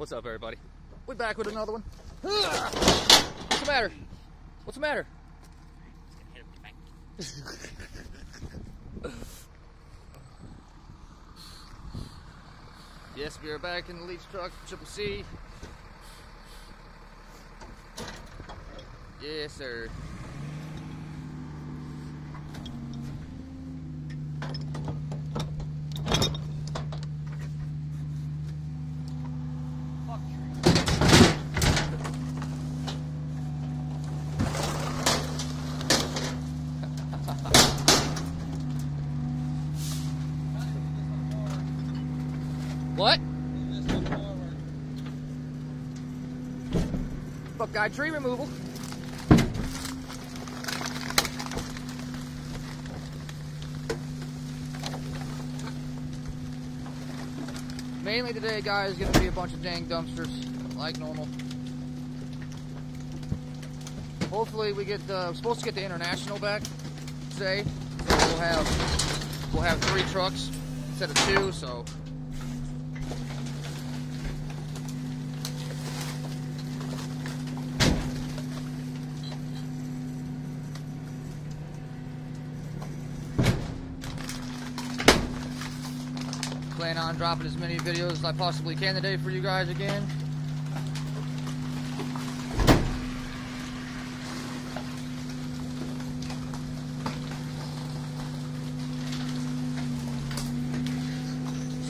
What's up, everybody? We're back with another one. What's the matter? What's the matter? yes, we are back in the leach truck, Triple C. Yes, sir. What? Buckeye tree removal. Mainly today, guys, to be a bunch of dang dumpsters, like normal. Hopefully, we get the. supposed to get the international back today, so we'll have we'll have three trucks instead of two. So plan on dropping as many videos as I possibly can today for you guys again.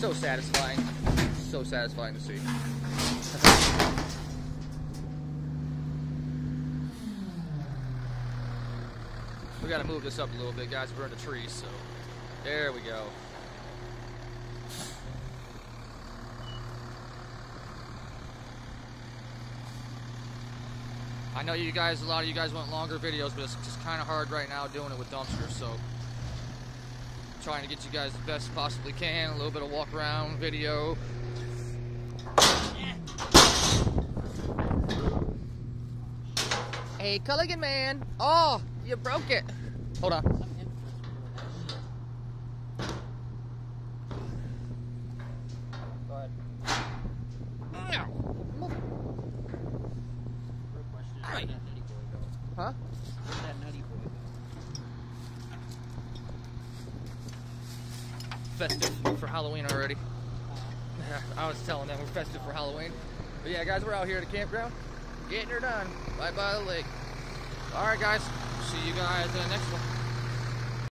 So satisfying. So satisfying to see. we gotta move this up a little bit, guys. We're in the trees, so there we go. I know you guys, a lot of you guys want longer videos, but it's just kind of hard right now doing it with dumpsters, so trying to get you guys the best possibly can, a little bit of walk around video. Hey, Culligan man. Oh, you broke it. Hold on. Go ahead. Move it. Huh? Festive for Halloween already. I was telling them we're festive for Halloween. But yeah, guys, we're out here at the campground, getting her done, right by the lake. All right, guys, see you guys in the next one.